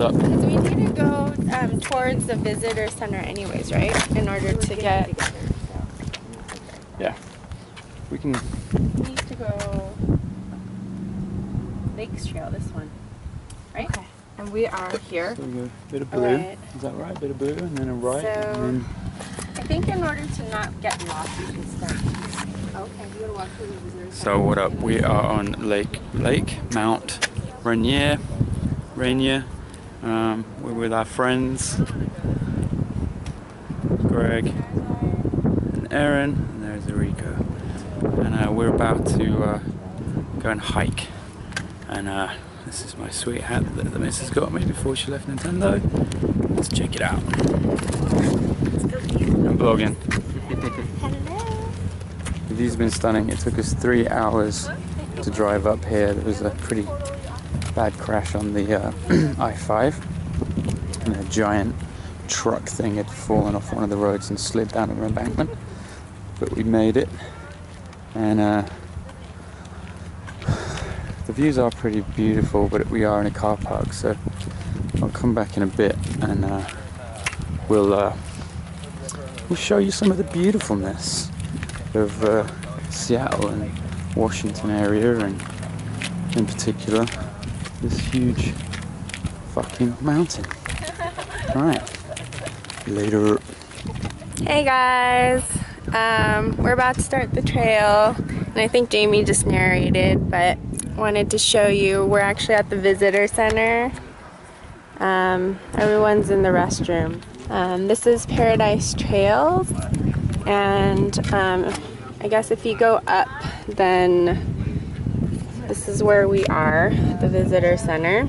up? Because we need to go um, towards the visitor center anyways, right? In order to get... Yeah. We can. We need to go Lakes Trail, this one. Right? Okay. And we are here. So we go a bit of blue. Right. Is that right? A bit of blue and then a right. So- and then I think in order to not get lost, we should start. Okay, you gotta walk through the visitor So what up? We are on Lake Lake Mount Rainier. Rainier. Um, we're with our friends Greg and Erin, and there's Ariko. And uh, we're about to uh, go and hike. And uh, this is my sweet hat that the missus got me before she left Nintendo. Let's check it out. I'm vlogging. Hello. The view's been stunning. It took us three hours to drive up here. There was a pretty bad crash on the uh, I-5, and a giant truck thing had fallen off one of the roads and slid down an embankment. But we made it, and uh, the views are pretty beautiful. But we are in a car park, so I'll come back in a bit and uh, we'll uh, we'll show you some of the beautifulness of uh, Seattle and Washington area, and in particular, this huge fucking mountain. Alright, Later. Hey guys. Um, we're about to start the trail, and I think Jamie just narrated, but wanted to show you we're actually at the visitor center. Um, everyone's in the restroom. Um, this is Paradise Trails, and um, I guess if you go up, then is where we are, the visitor center.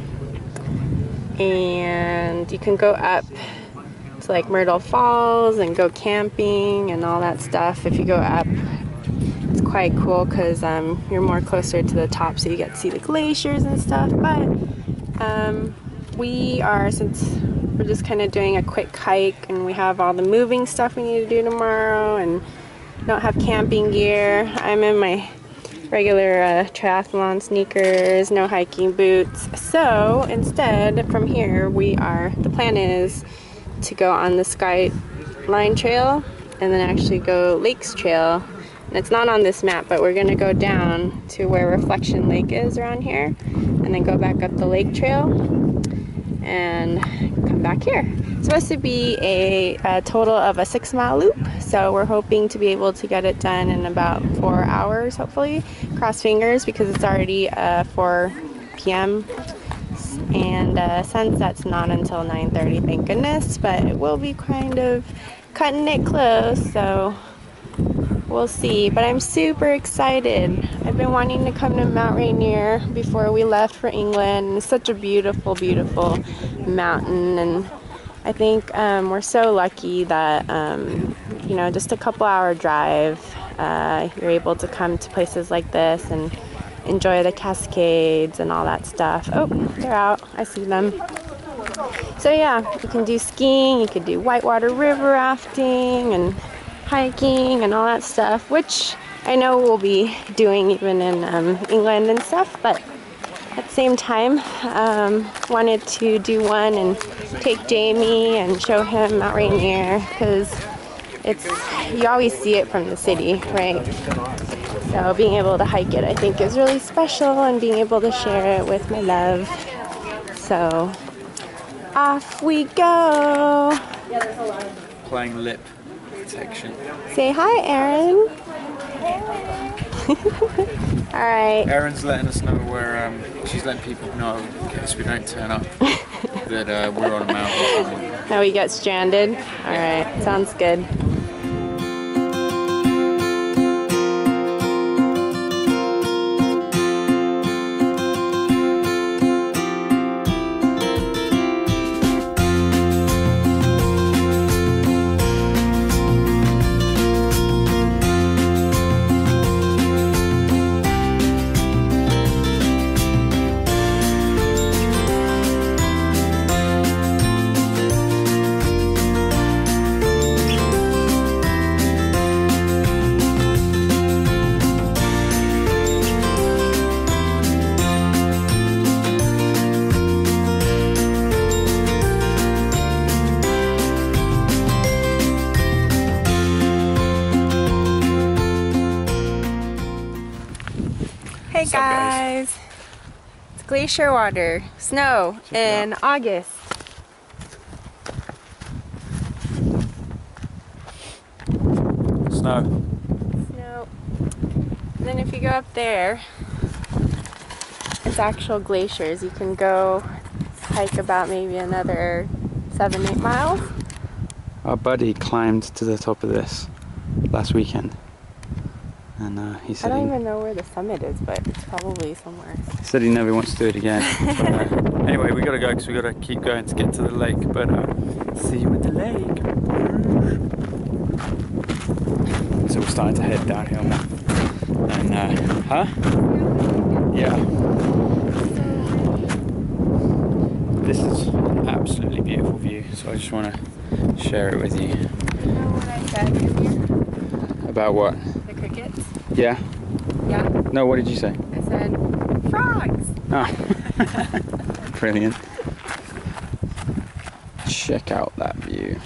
And you can go up to like Myrtle Falls and go camping and all that stuff if you go up. It's quite cool because um, you're more closer to the top so you get to see the glaciers and stuff. But um, we are, since we're just kind of doing a quick hike and we have all the moving stuff we need to do tomorrow and don't have camping gear, I'm in my regular uh, triathlon sneakers, no hiking boots. So instead, from here, we are, the plan is to go on the Skyline Trail and then actually go Lakes Trail. And it's not on this map, but we're gonna go down to where Reflection Lake is around here and then go back up the lake trail and come back here. It's supposed to be a, a total of a six mile loop, so we're hoping to be able to get it done in about four hours, hopefully. Cross fingers because it's already uh, 4 p.m. and uh, sunset's not until 9:30, thank goodness. But it will be kind of cutting it close, so we'll see. But I'm super excited. I've been wanting to come to Mount Rainier before we left for England. It's such a beautiful, beautiful mountain, and I think um, we're so lucky that um, you know just a couple hour drive, uh, you're able to come to places like this and enjoy the cascades and all that stuff. Oh, they're out. I see them. So yeah, you can do skiing, you could do whitewater river rafting and hiking and all that stuff, which I know we'll be doing even in um, England and stuff, but at the same time, um, wanted to do one and take Jamie and show him Mount Rainier because it's you always see it from the city, right? So being able to hike it, I think, is really special, and being able to share it with my love. So off we go. Playing lip protection. Say hi, Erin. All right. Erin's letting us know where um, she's letting people know in case we don't turn up that uh, we're on a mountain. Now we get stranded. All right. Sounds good. Glacier water, snow Check in August. Snow. Snow. And then if you go up there, it's actual glaciers. You can go hike about maybe another seven, eight miles. Our buddy climbed to the top of this last weekend. And uh, he I don't he, even know where the summit is, but it's probably somewhere. He said he never wants to do it again. But, anyway, we gotta go because we gotta keep going to get to the lake. But uh, see you at the lake. So we're starting to head downhill now. And uh, huh? Yeah. This is an absolutely beautiful view. So I just want to share it with you. You know what I said earlier? About what? The crickets? Yeah. Yeah. No. What did you say? I said frogs. Oh, brilliant. Check out that view.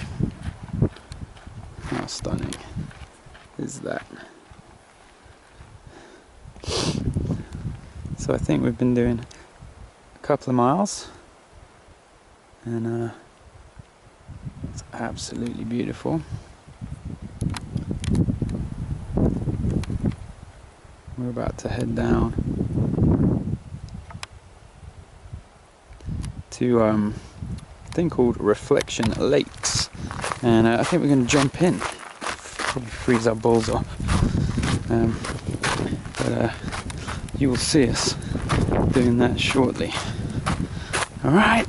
How stunning is that? So I think we've been doing a couple of miles and uh, it's absolutely beautiful. We're about to head down to um, a thing called Reflection Lakes, and uh, I think we're going to jump in. Probably freeze our balls off, um, but uh, you will see us doing that shortly. All right.